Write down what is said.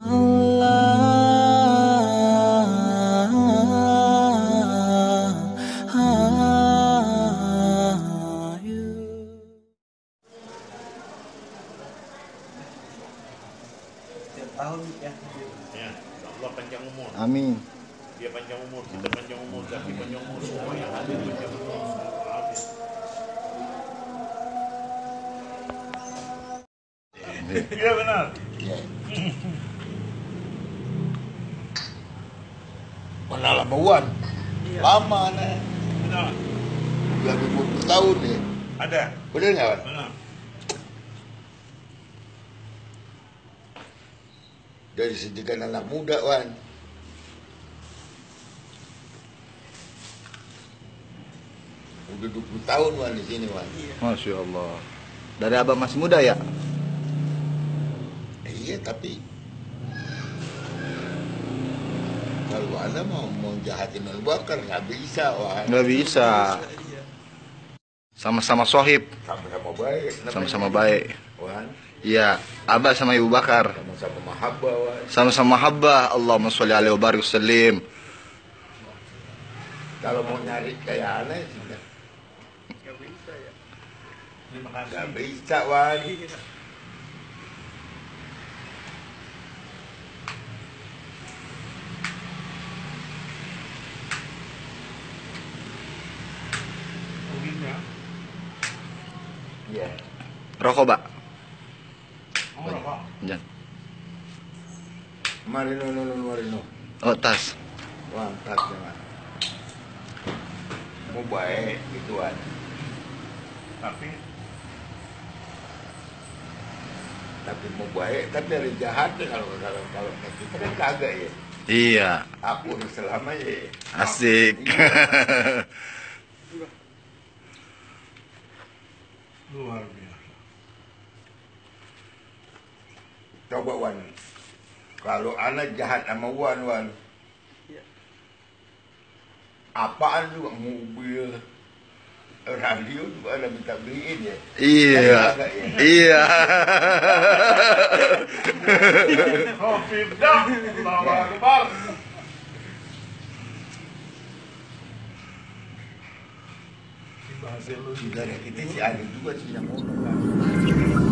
Tahun ya. Ya, Allah panjang umur. Amin. Dia panjang umur, kita panjang umur, kaki panjang umur, semua yang hadir panjang umur. Amin. Iya benar. Ya. Mana lama Wan? Lama nih. Benar. Udah 20 tahun nih. Ada. Bener nggak? Benar. Dari sejikan anak muda Wan. Udah 20 tahun Wan di sini Wan. Masya Allah. Dari abang masih muda ya? Iya tapi kalau anda mau mau jahatin Abu Bakar nggak bisa Wan. Nggak bisa. Sama-sama sohib, Sama-sama baik. sama-sama baik. Wan. Iya, abah sama ibu bakar. Sama-sama mahabbah. Sama-sama habbah. Allahumma sholli alaihi wa barik wasallim. Kalau mau nyari kayak aneh sih nggak- Terima nggak kasih. bisa Wan. Iya. Rokok, Pak. Oh, rokok. Jangan. Mari no no no mari no. Oh, tas. Wan tas jangan. Mau baik gitu Wan. Tapi Tapi mau baik tapi ada jahat deh kalau kalau kalau kita kan kagak ya. Iya, Aku selama ya. asik. luar biasa. Coba Wan. Kalau anak jahat sama Wan Wan. Apaan juga mobil radio juga ada minta beliin ya. Iya. Ya? Iya. Oh, Firdaus. Allahu Akbar. Bahasa lu Saudara kita sih ada juga sih yang ngomong.